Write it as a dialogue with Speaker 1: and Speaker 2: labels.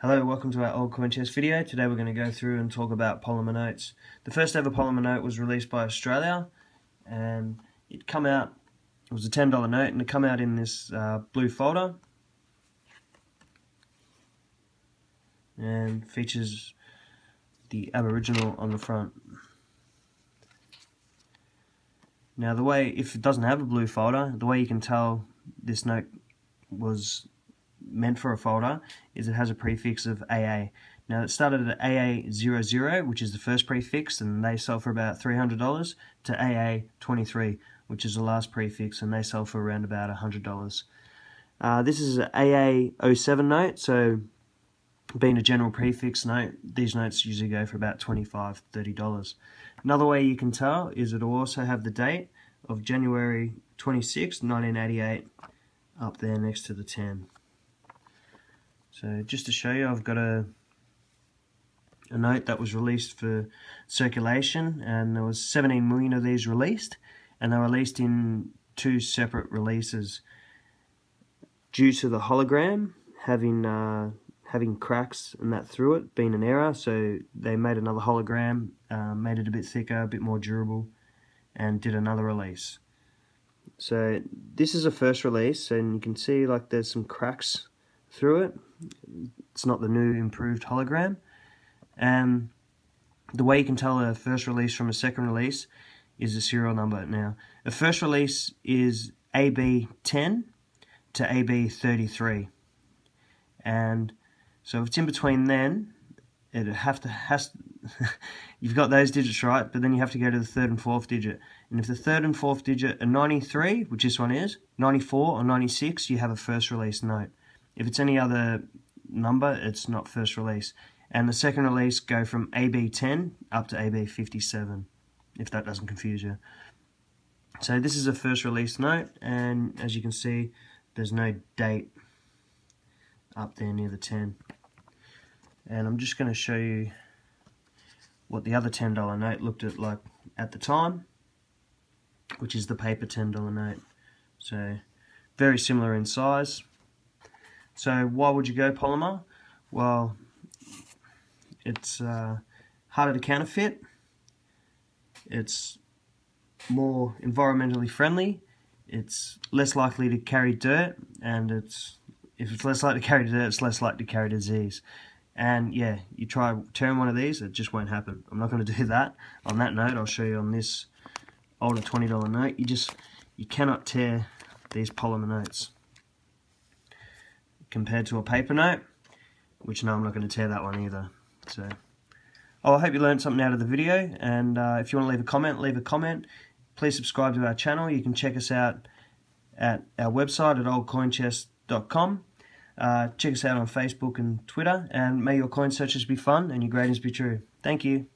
Speaker 1: Hello, welcome to our old coin chest video. Today we're going to go through and talk about polymer notes. The first ever polymer note was released by Australia and it come out, it was a $10 note and it come out in this uh, blue folder and features the Aboriginal on the front. Now the way, if it doesn't have a blue folder, the way you can tell this note was meant for a folder is it has a prefix of AA. Now it started at AA00, which is the first prefix, and they sell for about $300, to AA23, which is the last prefix, and they sell for around about $100. Uh, this is an AA07 note, so being a general prefix note, these notes usually go for about $25, $30. Another way you can tell is it'll also have the date of January 26, 1988, up there next to the 10. So just to show you, I've got a a note that was released for circulation, and there was 17 million of these released, and they were released in two separate releases due to the hologram having uh, having cracks and that through it being an error. So they made another hologram, uh, made it a bit thicker, a bit more durable, and did another release. So this is a first release, and you can see like there's some cracks through it. It's not the new improved hologram. And the way you can tell a first release from a second release is the serial number. Now, a first release is AB10 to AB33. And so if it's in between then, it have to has you've got those digits right, but then you have to go to the third and fourth digit. And if the third and fourth digit are 93, which this one is, 94 or 96, you have a first release note. If it's any other number, it's not first release. And the second release go from AB10 up to AB57, if that doesn't confuse you. So this is a first release note, and as you can see, there's no date up there near the 10. And I'm just going to show you what the other $10 note looked at like at the time, which is the paper $10 note. So very similar in size. So why would you go polymer? Well, it's uh, harder to counterfeit. It's more environmentally friendly. It's less likely to carry dirt, and it's if it's less likely to carry dirt, it's less likely to carry disease. And yeah, you try turn one of these, it just won't happen. I'm not going to do that. On that note, I'll show you on this older $20 note. You just you cannot tear these polymer notes compared to a paper note, which no, I'm not going to tear that one either. So, oh, I hope you learned something out of the video, and uh, if you want to leave a comment, leave a comment. Please subscribe to our channel. You can check us out at our website at oldcoinchest.com. Uh, check us out on Facebook and Twitter, and may your coin searches be fun and your gradings be true. Thank you.